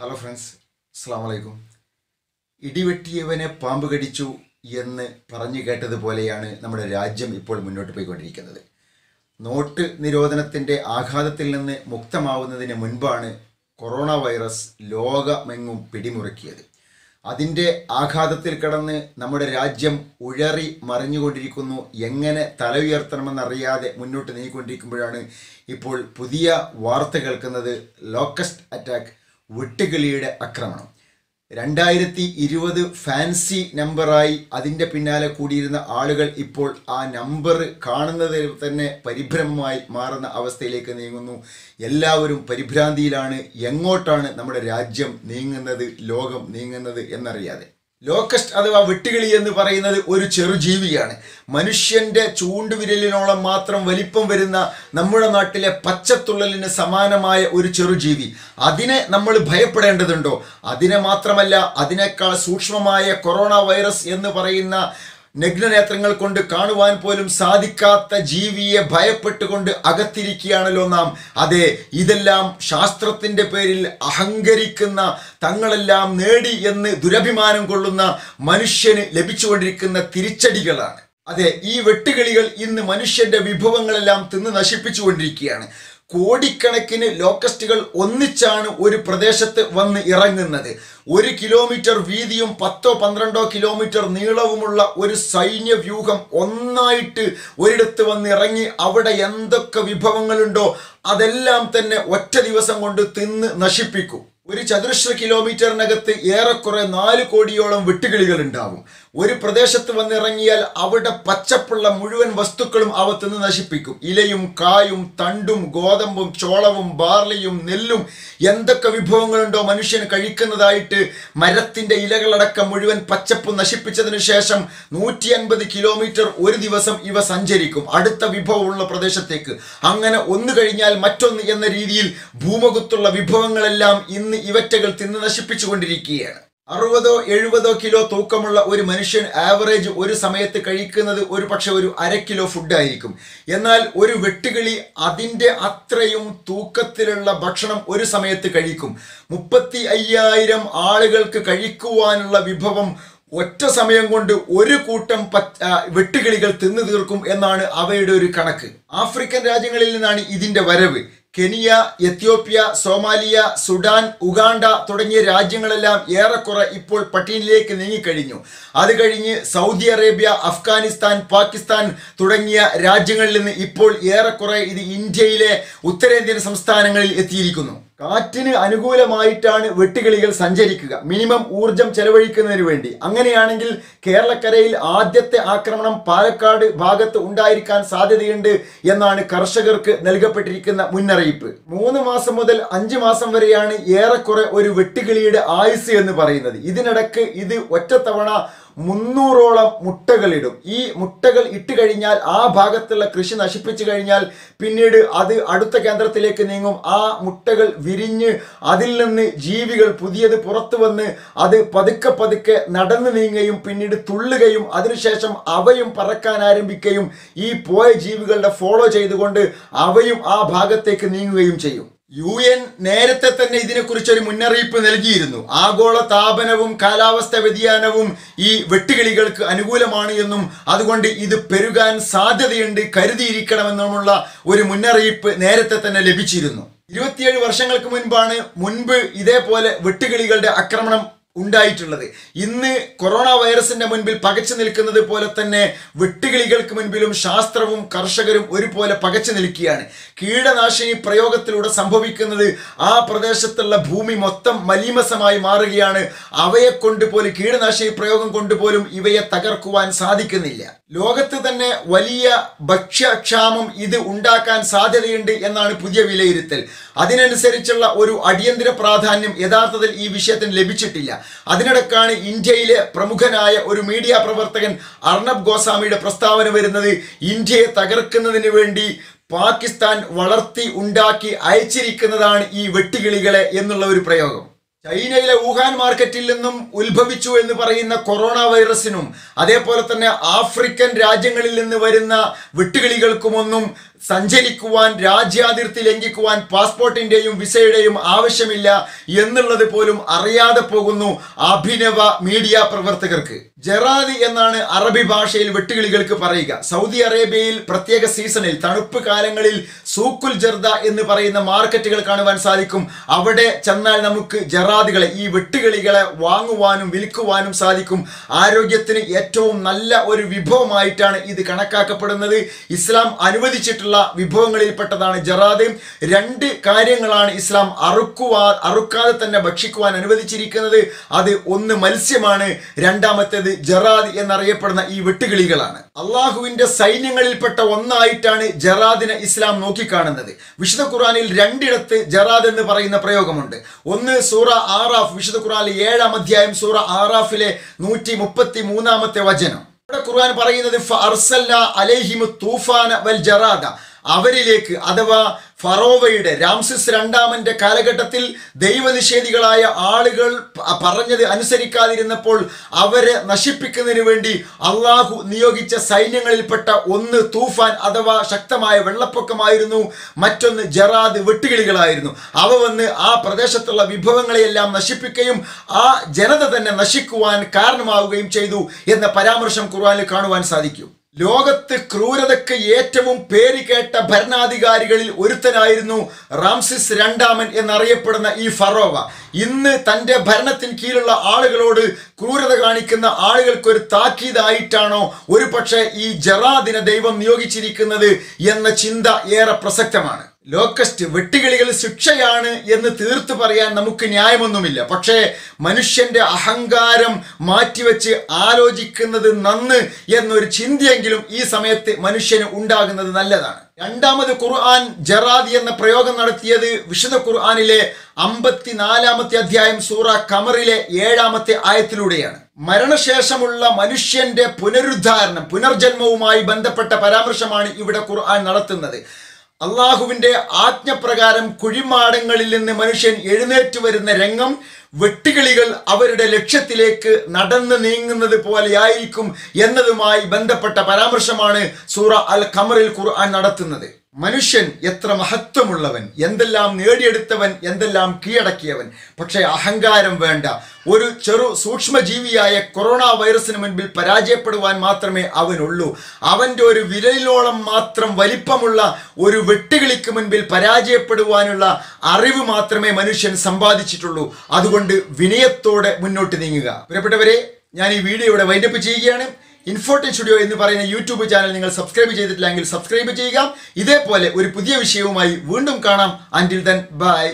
Hello friends അസ്സാം വലൈക്കും ഇടിവെട്ടിയവനെ പാമ്പ് കടിച്ചു എന്ന് പറഞ്ഞു കേട്ടതുപോലെയാണ് നമ്മുടെ രാജ്യം ഇപ്പോൾ മുന്നോട്ട് പോയിക്കൊണ്ടിരിക്കുന്നത്. നോട്ട് നിരോധനത്തിന്റെ ആഘാതത്തിൽ നിന്ന് മുക്തമാവുന്നതിന് മുൻപാണ് കൊറോണ വൈറസ് ലോകമെങ്ങും പിടിമുറുക്കിയത്. അതിന്റെ ആഘാതത്തിൽ കടന്ന് നമ്മുടെ രാജ്യം ഉഴറി മറിഞ്ഞുകൊണ്ടിരിക്കുന്നു. എങ്ങനെ തല ഉയർത്തണമെന്നറിയാതെ മുന്നോട്ട് നീങ്ങിക്കൊണ്ടിരിക്കുമ്പോഴാണ് ഇപ്പോൾ പുതിയ വാർത്ത കേൾക്കുന്നത്. ലോക്കസ്റ്റ് അറ്റാക്ക് വെട്ടുകിളിയുടെ ആക്രമണം. രണ്ടായിരത്തി ഇരുപത് ഫാൻസി നമ്പറായി അതിന്റെ പിന്നാലെ കൂടിയിരുന്ന ആളുകൾ ഇപ്പോൾ ആ നമ്പർ കാണുന്നതിൽ തന്നെ പരിഭ്രമമായി മാറുന്ന അവസ്ഥയിലേക്ക് നീങ്ങുന്നു. എല്ലാവരും പരിഭ്രാന്തിയിലാണ്. എങ്ങോട്ടാണ് നമ്മുടെ രാജ്യം നീങ്ങുന്നത് ലോകം നീങ്ങുന്നത് എന്നറിയാതെ. ലോക്കസ്റ്റ് അഥവാ വെട്ടുകിളി എന്ന് പറയുന്നത് ഒരു ചെറുജീവിയാണ് മനുഷ്യന്റെ ചൂണ്ടുവിരലിനോളം മാത്രം വലിപ്പം വരുന്ന നമ്മുടെ നാട്ടിലെ പച്ചത്തുള്ളലിന് സമാനമായ ഒരു ചെറുജീവി അതിനെ നമ്മൾ ഭയപ്പെടേണ്ടതുണ്ടോ? അതിനെ മാത്രമല്ല അതിനേക്കാൾ സൂക്ഷ്മമായ കൊറോണ വൈറസ് എന്ന് പറയുന്ന നഗ്നനേത്രങ്ങൾ കൊണ്ട് കാണുവാൻ പോലും സാധിക്കാത്ത ജീവിയെ ഭയപ്പെട്ടുകൊണ്ട് അകത്തിരിക്കുകയാണല്ലോ നാം. അതെ ഇതെല്ലാം ശാസ്ത്രത്തിന്റെ പേരിൽ അഹങ്കരിക്കുന്ന തങ്ങളെല്ലാം നേടി എന്ന് ദുരഭിമാനം കൊള്ളുന്ന മനുഷ്യന് ലഭിച്ചുകൊണ്ടിരിക്കുന്ന തിരിച്ചടികളാണ്. അതെ ഈ വെട്ടുകിളികൾ ഇന്ന് മനുഷ്യന്റെ വിഭവങ്ങളെല്ലാം തിന്ന് നശിപ്പിച്ചുകൊണ്ടിരിക്കുകയാണ്. കോടിക്കണക്കിന് ലോക്കസ്റ്റുകൾ ഒന്നിച്ചാണ് ഒരു പ്രദേശത്ത് വന്ന് ഇറങ്ങുന്നത്. ഒരു കിലോമീറ്റർ വീതിയും പത്തോ പന്ത്രണ്ടോ കിലോമീറ്റർ നീളവുമുള്ള ഒരു സൈന്യ വ്യൂഹം ഒന്നായിട്ട് ഒരിടത്ത് വന്ന് ഇറങ്ങി അവിടെ എന്തൊക്കെ വിഭവങ്ങളുണ്ടോ അതെല്ലാം തന്നെ ഒറ്റ ദിവസം കൊണ്ട് തിന്ന് നശിപ്പിക്കും. ഒരു ചതുരശ്ര കിലോമീറ്ററിനകത്ത് ഏറെക്കുറെ നാല് കോടിയോളം വെട്ടുകിളികൾ ഉണ്ടാവും ഒരു പ്രദേശത്ത് വന്നിറങ്ങിയാൽ അവിടെ പച്ചപ്പുള്ള മുഴുവൻ വസ്തുക്കളും അവ തിന്ന് നശിപ്പിക്കും. ഇലയും കായും തണ്ടും ഗോതമ്പും ചോളവും ബാർലിയും നെല്ലും എന്തൊക്കെ വിഭവങ്ങളുണ്ടോ മനുഷ്യന് കഴിക്കുന്നതായിട്ട് മരത്തിന്റെ ഇലകളടക്കം മുഴുവൻ പച്ചപ്പ് നശിപ്പിച്ചതിന് ശേഷം നൂറ്റി അൻപത് കിലോമീറ്റർ ഒരു ദിവസം ഇവ സഞ്ചരിക്കും. അടുത്ത വിഭവമുള്ള പ്രദേശത്തേക്ക്. അങ്ങനെ ഒന്ന് കഴിഞ്ഞാൽ മറ്റൊന്ന് എന്ന രീതിയിൽ ഭൂമുഖത്തുള്ള വിഭവങ്ങളെല്ലാം ഇന്ന് ഇവറ്റകൾ തിന്ന് നശിപ്പിച്ചുകൊണ്ടിരിക്കുകയാണ്. അറുപതോ എഴുപതോ കിലോ തൂക്കമുള്ള ഒരു മനുഷ്യൻ ആവറേജ് ഒരു സമയത്ത് കഴിക്കുന്നത് ഒരു പക്ഷെ ഒരു അര കിലോ ഫുഡ് ആയിരിക്കും. എന്നാൽ ഒരു വെട്ടുകിളി അതിന്റെ അത്രയും തൂക്കത്തിലുള്ള ഭക്ഷണം ഒരു സമയത്ത് കഴിക്കും. മുപ്പത്തി അയ്യായിരം ആളുകൾക്ക് കഴിക്കുവാനുള്ള വിഭവം ഒറ്റ സമയം കൊണ്ട് ഒരു കൂട്ടം വെട്ടുകിളികൾ തിന്നു തീർക്കും എന്നാണ് അവയുടെ ഒരു കണക്ക്. ആഫ്രിക്കൻ രാജ്യങ്ങളിൽ നിന്നാണ് ഇതിന്റെ വരവ്. Kenya Ethiopia Somalia Sudan Uganda തുടങ്ങിയ രാജ്യങ്ങളെല്ലാം ഏറെക്കുറെ ഇപ്പോൾ പട്ടിണിയിലേക്ക് നീങ്ങിക്കഴിഞ്ഞു. അത് കഴിഞ്ഞ് സൗദി അറേബ്യ അഫ്ഗാനിസ്ഥാൻ പാകിസ്ഥാൻ തുടങ്ങിയ രാജ്യങ്ങളിൽ നിന്ന് ഇപ്പോൾ ഏറെക്കുറെ ഇത് ഇന്ത്യയിലെ ഉത്തരേന്ത്യൻ സംസ്ഥാനങ്ങളിൽ എത്തിയിരിക്കുന്നു. കാറ്റിന് അനുകൂലമായിട്ടാണ് വെട്ടുകിളികൾ സഞ്ചരിക്കുക. മിനിമം ഊർജം ചെലവഴിക്കുന്നതിന് വേണ്ടി. അങ്ങനെയാണെങ്കിൽ കേരളക്കരയിൽ ആദ്യത്തെ ആക്രമണം പാലക്കാട് ഭാഗത്ത് ഉണ്ടായിരിക്കാൻ സാധ്യതയുണ്ട് എന്നാണ് കർഷകർക്ക് നൽകപ്പെട്ടിരിക്കുന്ന മുന്നറിയിപ്പ്. മൂന്ന് മാസം മുതൽ അഞ്ച് മാസം വരെയാണ് ഏറെക്കുറെ ഒരു വെട്ടുകിളിയുടെ ആയുസ് എന്ന് പറയുന്നത്. ഇതിനിടക്ക് ഇത് ഒറ്റത്തവണ മുന്നൂറോളം മുട്ടകളിടും. ഈ മുട്ടകൾ ഇട്ട് കഴിഞ്ഞാൽ ആ ഭാഗത്തുള്ള കൃഷി നശിപ്പിച്ചു കഴിഞ്ഞാൽ പിന്നീട് അത് അടുത്ത കേന്ദ്രത്തിലേക്ക് നീങ്ങും. ആ മുട്ടകൾ വിരിഞ്ഞ് അതിൽ നിന്ന് ജീവികൾ പുതിയത് പുറത്തു വന്ന് അത് പതുക്കെ പതുക്കെ നടന്നു നീങ്ങുകയും പിന്നീട് തുള്ളുകയും അതിനുശേഷം അവയും പറക്കാൻ ആരംഭിക്കുകയും ഈ പോയ ജീവികളുടെ ഫോളോ ചെയ്തുകൊണ്ട് അവയും ആ ഭാഗത്തേക്ക് നീങ്ങുകയും ചെയ്യും. യു എൻ നേരത്തെ തന്നെ ഇതിനെക്കുറിച്ച് ഒരു മുന്നറിയിപ്പ് നൽകിയിരുന്നു. ആഗോള താപനവും കാലാവസ്ഥ വ്യതിയാനവും ഈ വെട്ടുകിളികൾക്ക് അനുകൂലമാണ് എന്നും അതുകൊണ്ട് ഇത് പെരുകാൻ സാധ്യതയുണ്ട് കരുതിയിരിക്കണമെന്നുമുള്ള ഒരു മുന്നറിയിപ്പ് നേരത്തെ തന്നെ ലഭിച്ചിരുന്നു. ഇരുപത്തിയേഴ് വർഷങ്ങൾക്ക് മുൻപാണ് മുൻപ് ഇതേപോലെ വെട്ടുകിളികളുടെ ആക്രമണം ഉണ്ടായിട്ടുള്ളത്. ഇന്ന് കൊറോണ വൈറസിന്റെ മുൻപിൽ പകച്ചു നിൽക്കുന്നത് പോലെ തന്നെ വെട്ടുകിളികൾക്ക് മുൻപിലും ശാസ്ത്രവും കർഷകരും ഒരുപോലെ പകച്ചു നിൽക്കുകയാണ്. കീടനാശിനി പ്രയോഗത്തിലൂടെ സംഭവിക്കുന്നത് ആ പ്രദേശത്തുള്ള ഭൂമി മൊത്തം മലീമസമായി മാറുകയാണ്. അവയെ കൊണ്ടുപോലും കീടനാശിനി പ്രയോഗം കൊണ്ടുപോലും ഇവയെ തകർക്കുവാൻ സാധിക്കുന്നില്ല. ലോകത്ത് തന്നെ വലിയ ഭക്ഷ്യക്ഷാമം ഇത് ഉണ്ടാക്കാൻ സാധ്യതയുണ്ട് എന്നാണ് പുതിയ വിലയിരുത്തൽ. അതിനനുസരിച്ചുള്ള ഒരു അടിയന്തര പ്രാധാന്യം യഥാർത്ഥത്തിൽ ഈ വിഷയത്തിന് ലഭിച്ചിട്ടില്ല. അതിനിടക്കാണ് ഇന്ത്യയിലെ പ്രമുഖനായ ഒരു മീഡിയ പ്രവർത്തകൻ അർണബ് ഗോസ്വാമിയുടെ പ്രസ്താവന വരുന്നത് ഇന്ത്യയെ തകർക്കുന്നതിന് വേണ്ടി പാകിസ്ഥാൻ വളർത്തി ഉണ്ടാക്കി അയച്ചിരിക്കുന്നതാണ് ഈ വെട്ടുകിളികളെ എന്നുള്ള ഒരു പ്രയോഗം. ചൈനയിലെ വുഹാൻ മാർക്കറ്റിൽ നിന്നും ഉത്ഭവിച്ചു എന്ന് പറയുന്ന കൊറോണ വൈറസിനും അതേപോലെ തന്നെ ആഫ്രിക്കൻ രാജ്യങ്ങളിൽ നിന്ന് വരുന്ന വെട്ടുകിളികൾക്കുമൊന്നും സഞ്ചരിക്കുവാൻ രാജ്യാതിർത്തി ലംഘിക്കുവാൻ പാസ്പോർട്ടിന്റെയും വിസയുടെയും ആവശ്യമില്ല എന്നുള്ളത് പോലും അറിയാതെ പോകുന്നു അഭിനവ മീഡിയ പ്രവർത്തകർക്ക്. ജറാദി എന്നാണ് അറബി ഭാഷയിൽ വെട്ടുകിളികൾക്ക് പറയുക. സൗദി അറേബ്യയിൽ പ്രത്യേക സീസണിൽ തണുപ്പ് കാലങ്ങളിൽ സൂക്കുൽ ജർദ എന്ന് പറയുന്ന മാർക്കറ്റുകൾ കാണുവാൻ സാധിക്കും. അവിടെ ചെന്നാൽ നമുക്ക് ജറാദികളെ ഈ വെട്ടുകിളികളെ വാങ്ങുവാനും വിൽക്കുവാനും സാധിക്കും. ആരോഗ്യത്തിന് ഏറ്റവും നല്ല ഒരു വിഭവമായിട്ടാണ് ഇത് കണക്കാക്കപ്പെടുന്നത്. ഇസ്ലാം അനുവദിച്ചിട്ടുള്ള വിഭവങ്ങളിൽപ്പെട്ടതാണ് ജറാദ് രണ്ട് കാര്യങ്ങളാണ് ഇസ്ലാം അറുക്കുവാ അറുക്കാതെ തന്നെ ഭക്ഷിക്കുവാൻ അനുവദിച്ചിരിക്കുന്നത്. അത് ഒന്ന് മത്സ്യമാണ് രണ്ടാമത്തേത് ജറാദ് എന്നറിയപ്പെടുന്ന ഈ വെട്ടുകിളികളാണ്. അള്ളാഹുവിന്റെ സൈന്യങ്ങളിൽപ്പെട്ട ഒന്നായിട്ടാണ് ജറാദിനെ ഇസ്ലാം നോക്കിക്കാണുന്നത്. വിശുദ്ധ ഖുറാനിൽ രണ്ടിടത്ത് ജറാദ് എന്ന് പറയുന്ന പ്രയോഗമുണ്ട്. ഒന്ന് സൂറ ആറാഫ് വിശുദ്ധ ഖുറാനിലെ ഏഴാം അധ്യായം സൂറ ആറാഫിലെ നൂറ്റി മുപ്പത്തി മൂന്നാമത്തെ വചനം. ഖുർആൻ പറയുന്നത് ഫഅർസൽന അലൈഹിമു തൂഫാന വൽ ജറാദ. അവരിലേക്ക് അഥവാ ഫറോവയുടെ രാംസിസ് രണ്ടാമന്റെ കാലഘട്ടത്തിൽ ദൈവനിഷേധികളായ ആളുകൾ പറഞ്ഞത് അനുസരിക്കാതിരുന്നപ്പോൾ അവരെ നശിപ്പിക്കുന്നതിന് വേണ്ടി അള്ളാഹു നിയോഗിച്ച സൈന്യങ്ങളിൽപ്പെട്ട ഒന്ന് തൂഫാൻ അഥവാ ശക്തമായ വെള്ളപ്പൊക്കമായിരുന്നു. മറ്റൊന്ന് ജറാദ് വെട്ടുകിളികളായിരുന്നു. അവ വന്ന് ആ പ്രദേശത്തുള്ള വിഭവങ്ങളെയെല്ലാം നശിപ്പിക്കുകയും ആ ജനത തന്നെ നശിക്കുവാൻ കാരണമാവുകയും ചെയ്തു എന്ന പരാമർശം ഖുർആനിൽ കാണുവാൻ സാധിക്കും. ലോകത്ത് ക്രൂരതയ്ക്ക് ഏറ്റവും പേര് കേട്ട ഭരണാധികാരികളിൽ ഒരുത്തനായിരുന്നു റാംസിസ് രണ്ടാമൻ എന്നറിയപ്പെടുന്ന ഈ ഫറോവ. ഇന്ന് തന്റെ ഭരണത്തിന് കീഴിലുള്ള ആളുകളോട് ക്രൂരത കാണിക്കുന്ന ആളുകൾക്കൊരു താക്കീതായിട്ടാണോ ഒരു പക്ഷേ ഈ ജറാദിനെ ദൈവം നിയോഗിച്ചിരിക്കുന്നത് എന്ന ചിന്ത ഏറെ പ്രസക്തമാണ്. ലോക്കസ്റ്റ് വെട്ടുകിളികൾ ശിക്ഷയാണ് എന്ന് തീർത്തു പറയാൻ നമുക്ക് ന്യായമൊന്നുമില്ല. പക്ഷേ മനുഷ്യന്റെ അഹങ്കാരം മാറ്റിവെച്ച് ആലോചിക്കുന്നത് നന്ന് എന്നൊരു ചിന്തയെങ്കിലും ഈ സമയത്ത് മനുഷ്യന് ഉണ്ടാകുന്നത് നല്ലതാണ്. രണ്ടാമത് ഖുർആൻ ജറാദി എന്ന പ്രയോഗം നടത്തിയത് വിശുദ്ധ ഖുർആാനിലെ അമ്പത്തിനാലാമത്തെ അധ്യായം സൂറ കമറിലെ ഏഴാമത്തെ ആയത്തിലൂടെയാണ്. മരണശേഷമുള്ള മനുഷ്യന്റെ പുനരുദ്ധാരണം പുനർജന്മവുമായി ബന്ധപ്പെട്ട പരാമർശമാണ് ഇവിടെ ഖുർആൻ നടത്തുന്നത്. അള്ളാഹുവിന്റെ ആജ്ഞപ്രകാരം കുഴിമാടങ്ങളിൽ നിന്ന് മനുഷ്യൻ എഴുന്നേറ്റ് വരുന്ന രംഗം വെട്ടുകിളികൾ അവരുടെ ലക്ഷ്യത്തിലേക്ക് നടന്നു നീങ്ങുന്നത് പോലെയായിരിക്കും എന്നതുമായി ബന്ധപ്പെട്ട പരാമർശമാണ് സൂറ അൽ ഖമറിൽ ഖുർആൻ നടത്തുന്നത്. മനുഷ്യൻ എത്ര മഹത്വമുള്ളവൻ എന്തെല്ലാം നേടിയെടുത്തവൻ എന്തെല്ലാം കീഴടക്കിയവൻ. പക്ഷേ അഹങ്കാരം വേണ്ട. ഒരു ചെറു സൂക്ഷ്മജീവിയായ കൊറോണ വൈറസിന് മുൻപിൽ പരാജയപ്പെടുവാൻ മാത്രമേ അവനുള്ളൂ. അവന്റെ ഒരു വിരലിനോളം മാത്രം വലിപ്പമുള്ള ഒരു വെട്ടുകിളിക്ക് മുൻപിൽ പരാജയപ്പെടുവാനുള്ള അറിവ് മാത്രമേ മനുഷ്യൻ സമ്പാദിച്ചിട്ടുള്ളൂ. അതുകൊണ്ട് വിനയത്തോടെ മുന്നോട്ട് നീങ്ങുക. പ്രിയപ്പെട്ടവരെ ഞാൻ ഈ വീഡിയോ ഇവിടെ വൈൻഡപ്പ് ചെയ്യുകയാണ്. ഇൻഫോർട്ടൻ സ്റ്റുഡിയോ എന്ന് പറയുന്ന യൂട്യൂബ് ചാനൽ നിങ്ങൾ സബ്സ്ക്രൈബ് ചെയ്തിട്ടില്ലെങ്കിൽ സബ്സ്ക്രൈബ് ചെയ്യുക. ഇതേപോലെ ഒരു പുതിയ വിഷയവുമായി വീണ്ടും കാണാം. അന്റിൽ ദൻ ബൈ